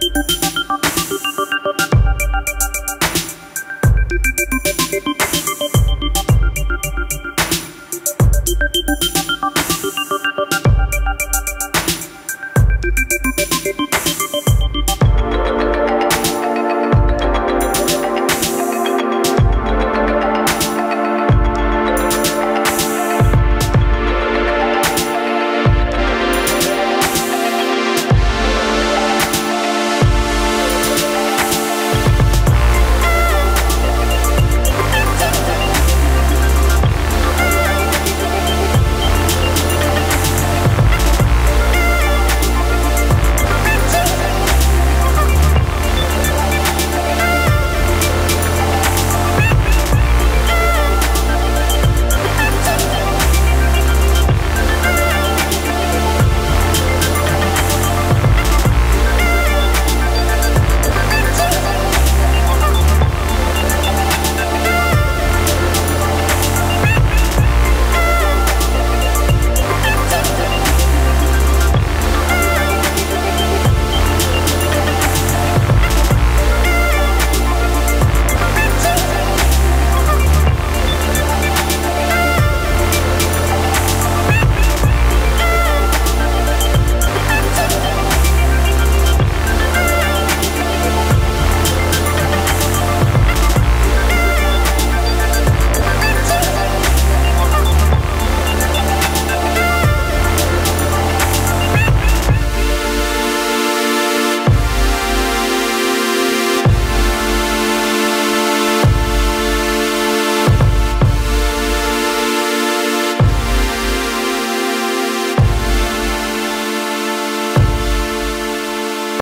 you